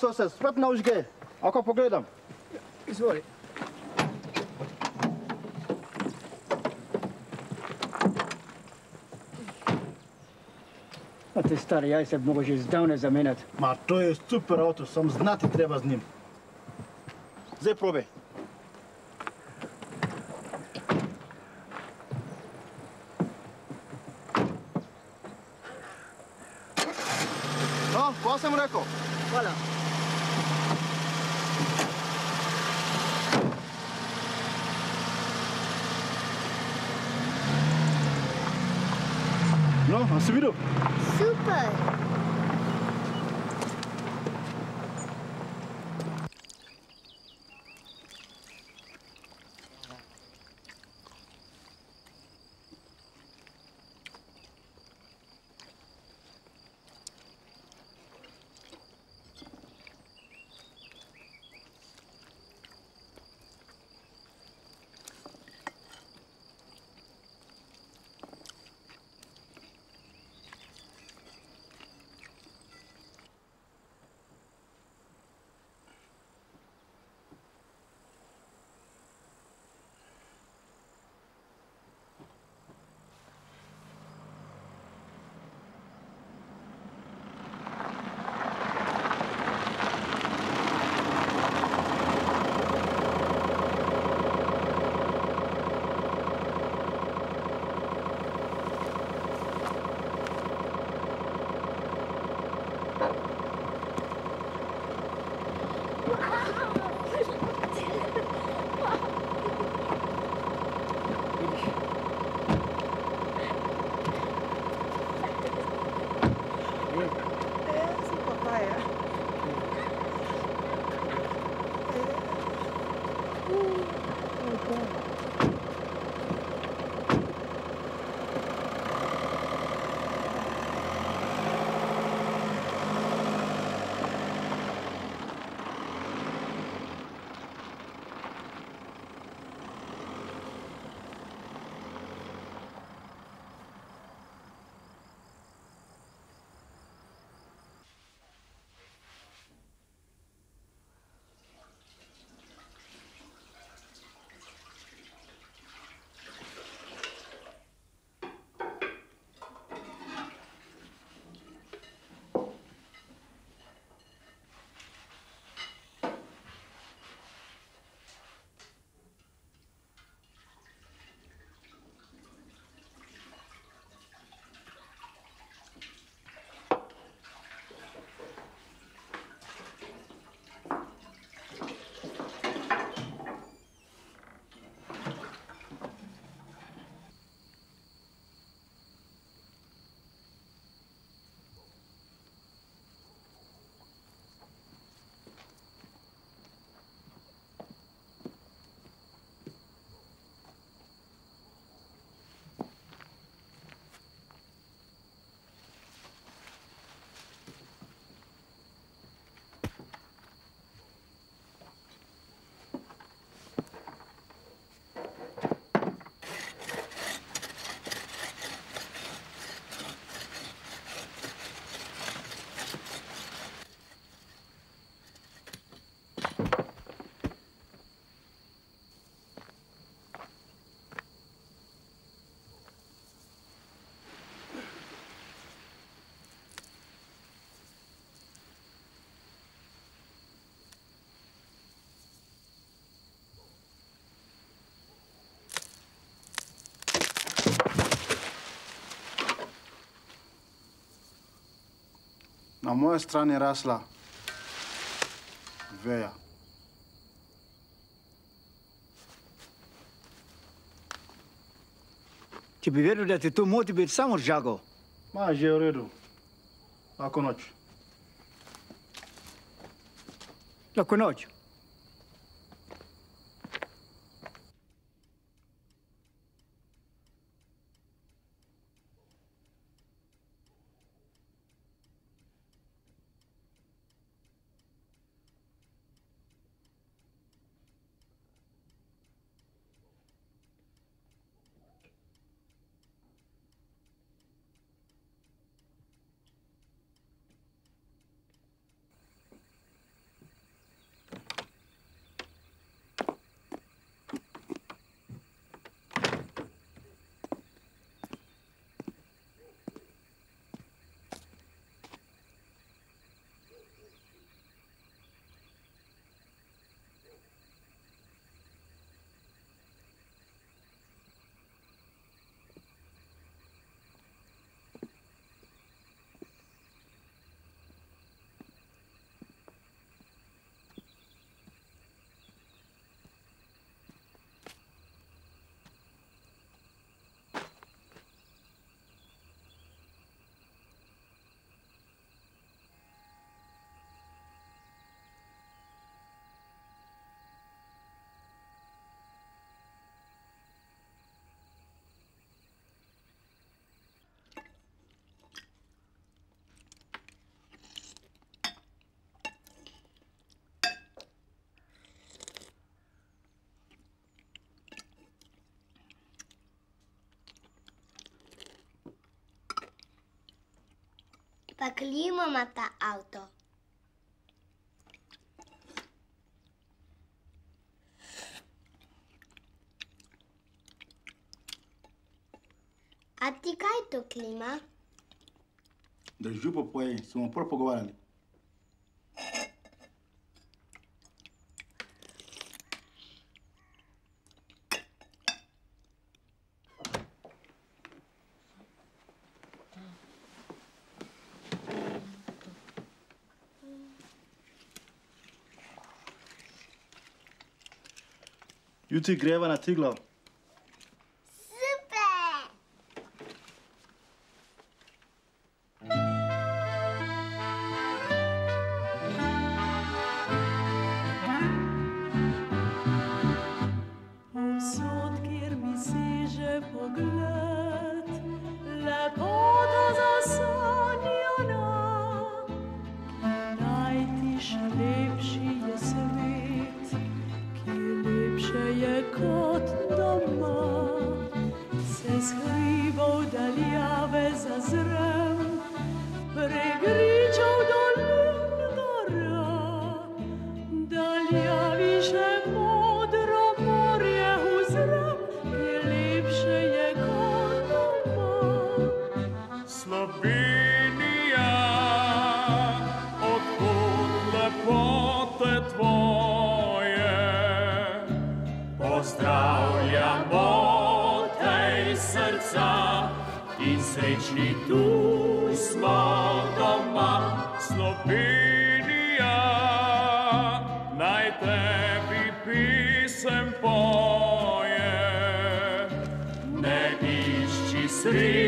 Hvala sosed, spet na užge. Ako pogledam. Izvoli. A te stari jajce bi mogel že zdavne zamenjati. Ma to je super avto, sam znati treba z njim. Zdaj probaj. No, a videl? Super. Na moje strani je rasla veja. Če bi vedel, da te to moti, bi samo žagal. Ma, že je v redu. Lahko noč. Lahko noč. Pa klimo ima ta avto. A ti kaj to klima? Drži pa poje, se bomo prav pogovarjali. Jutri greva na Triglav. Srečni tu smo doma. Slovenija, naj tebi pisem poje, ne išči sreče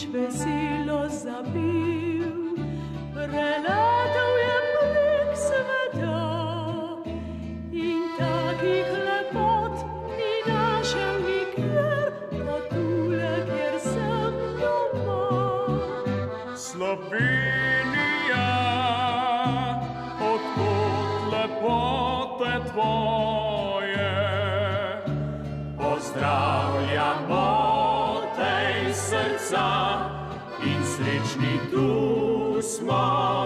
vetrič veselo zabil, preletel je prek sveta. In takih lepot ni našel nikjer, kot tule, kjer sem doma. Slovenija, odkud lepote tvoje, pozdravljamo srca in srečni tu smo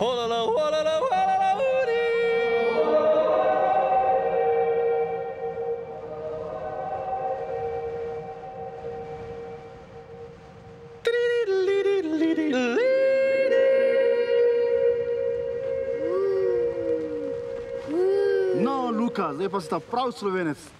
Rolalão, rolalão, rolalão, No, Lukas, e pa si ta prav slovenec.